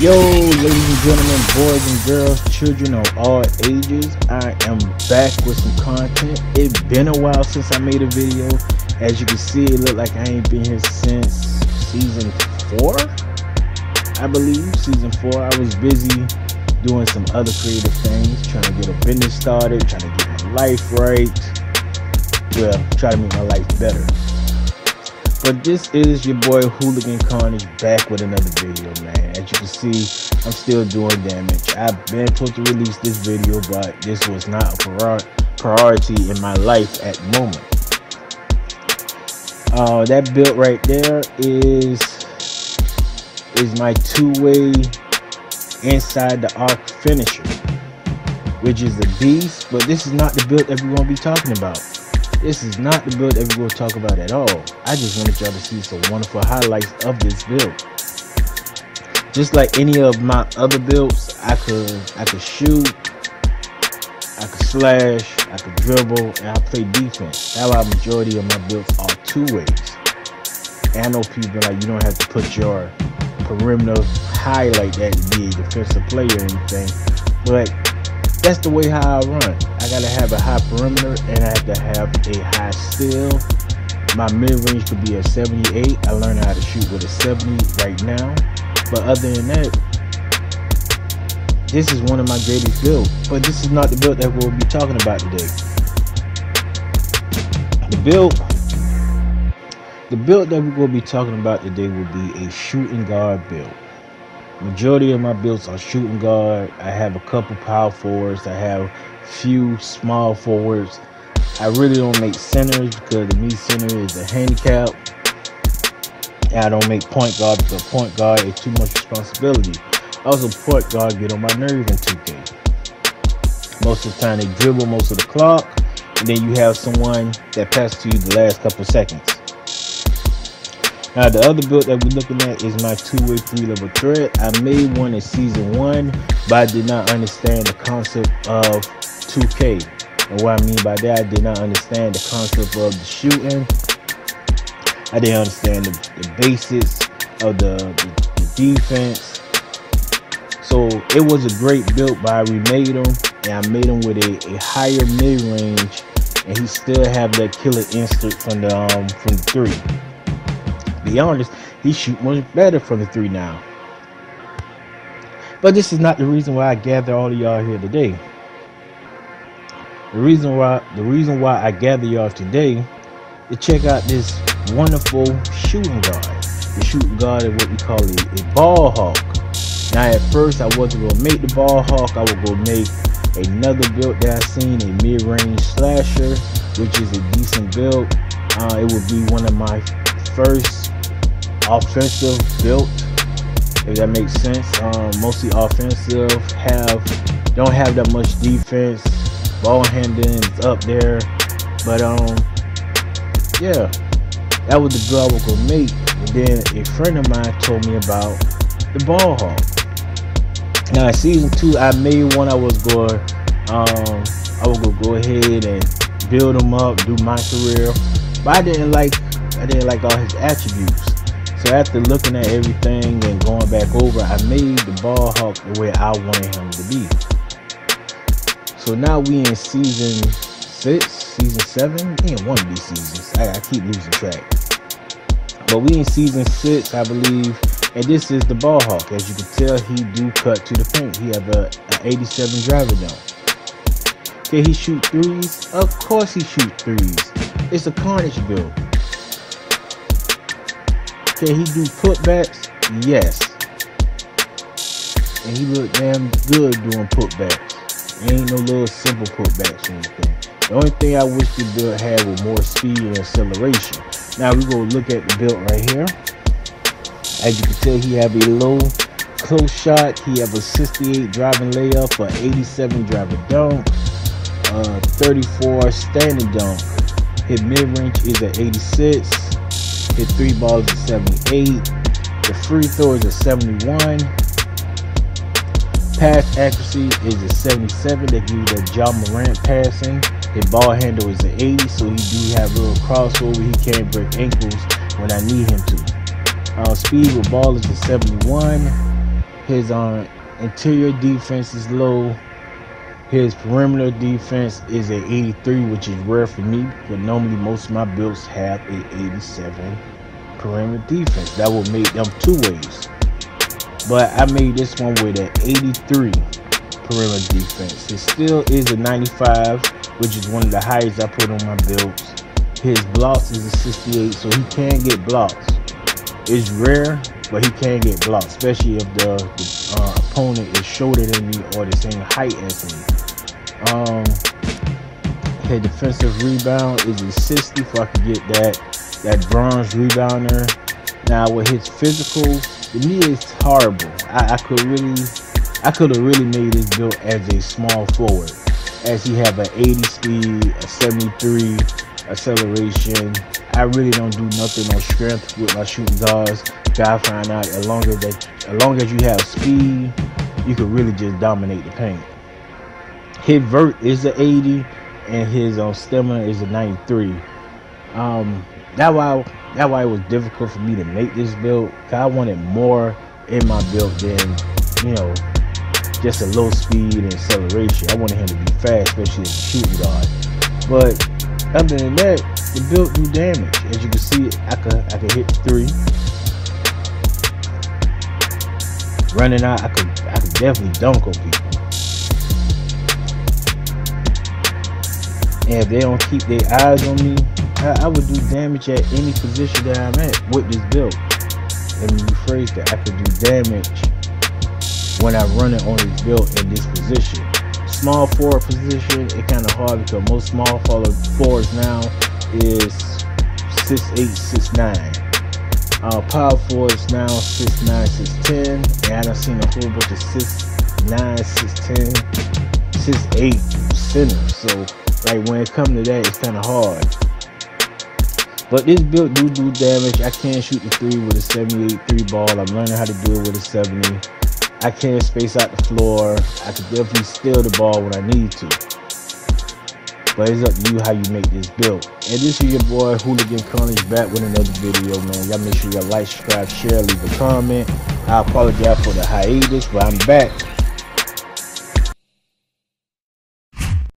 Yo, ladies and gentlemen, boys and girls, children of all ages, I am back with some content. It's been a while since I made a video. As you can see, it looked like I ain't been here since season four, I believe. Season four, I was busy doing some other creative things, trying to get a business started, trying to get my life right. Well, try to make my life better. But this is your boy Hooligan Carnage back with another video, man. As you can see, I'm still doing damage. I've been supposed to release this video, but this was not a priority in my life at the moment. Uh, that build right there is is my two-way inside the arc finisher, which is a beast. But this is not the build that we're gonna be talking about. This is not the build that going to talk about at all. I just wanted y'all to see some wonderful highlights of this build. Just like any of my other builds, I could I could shoot, I could slash, I could dribble, and I play defense. That's why majority of my builds are two ways. And I know people like you don't have to put your perimeter high like that to be a defensive player or anything, but that's the way how I run. I gotta have a high perimeter and I have to have a high steal. My mid range could be a 78. I learned how to shoot with a 70 right now. But other than that, this is one of my greatest builds. But this is not the build that we'll be talking about today. The build the build that going to be talking about today will be a shooting guard build. Majority of my builds are shooting guard. I have a couple power forwards. I have few small forwards. I really don't make centers because to me center is a handicap. I don't make point guard because point guard is too much responsibility. Also, point guard get on my nerves in 2K. Most of the time they dribble most of the clock, and then you have someone that passes to you the last couple seconds. Now the other build that we're looking at is my two-way three-level threat. I made one in season one, but I did not understand the concept of 2K. And what I mean by that, I did not understand the concept of the shooting. I didn't understand the, the basics of the, the, the defense. So it was a great build, but I remade them and I made them with a, a higher mid-range, and he still have that killer instinct from the um, from the three be honest, he shoot much better from the three now. But this is not the reason why I gather all of y'all here today. The reason why the reason why I gather y'all today to check out this wonderful shooting guard. The shooting guard is what we call a, a ball hawk. Now at first I wasn't gonna make the ball hawk, I would go make another build that I seen, a mid-range slasher, which is a decent build. Uh, it would be one of my first offensive built, if that makes sense. Um, mostly offensive, have don't have that much defense. Ball handling is up there, but um, yeah, that was the build I was gonna make. And then a friend of mine told me about the ball hawk. Now season two, I made one. I was going, um, I was gonna go ahead and build him up, do my career, but I didn't like I didn't like all his attributes. So after looking at everything and going back over, I made the ball hawk the way I wanted him to be. So now we in season six, season seven. In one of these seasons, I, I keep losing track. But we in season six, I believe, and this is the ball hawk. As you can tell, he do cut to the paint. He have a, a 87 driver down. Can he shoot threes? Of course he shoot threes. It's a carnage build. Can he do putbacks? Yes. And he looked damn good doing putbacks. Ain't no little simple putbacks or anything. The only thing I wish the build had was more speed and acceleration. Now we go look at the build right here. As you can tell, he have a low close shot. He have a 68 driving layup, a 87 driving dunk, uh, 34 standing dunk. His mid range is at 86. Hit three balls at 78. The free throw is a 71. Pass accuracy is a 77. They give you that Ja Morant passing. His ball handle is an 80, so he do have a little crossover. He can't break ankles when I need him to. Uh, speed with ball is a 71. His uh, interior defense is low. His perimeter defense is a 83, which is rare for me, but normally most of my builds have a 87 perimeter defense. That will make them two ways. But I made this one with an 83 perimeter defense. It still is a 95, which is one of the highest I put on my builds. His blocks is a 68, so he can get blocks. It's rare, but he can get blocks, especially if the, the opponent is shorter than me or the same height as me. Um, his defensive rebound is a 60 if I could get that that bronze rebounder. Now with his physical, to me it's horrible. I, I could really, I could have really made this build as a small forward, as he have an 80 speed, a 73 acceleration. I really don't do nothing on strength with my shooting guards. Gotta find out as long as as long as you have speed, you can really just dominate the paint. His vert is an 80 and his um, stamina is a 93. Um, that why that why it was difficult for me to make this build. I wanted more in my build than you know just a low speed and acceleration. I wanted him to be fast, especially as a shooting guard. But other than that, the build do damage. As you can see, I could I could hit three. Running out, I could I could definitely dunk on people. And if they don't keep their eyes on me, I, I, would do damage at any position that I'm at with this build. Let me rephrase that. I could do damage when I run it on this build in this position. Small forward position, it kind of hard because most small forward forwards now is 6'8", 6'9". Uh, power forwards now 6'9", 6'10", and I done seen a whole bunch of 6'9", 6'10", 6'8", centers. So like when it comes to that, it's kind of hard. But this build do do damage. I can shoot the three with a 78 three ball. I'm learning how to do it with a 70. I can space out the floor. I can definitely steal the ball when I need to. But it's up to you how you make this build. And this is your boy Hooligan Carnage back with another video, man. Y'all make sure y'all like, subscribe, share, leave a comment. I apologize for the hiatus, but I'm back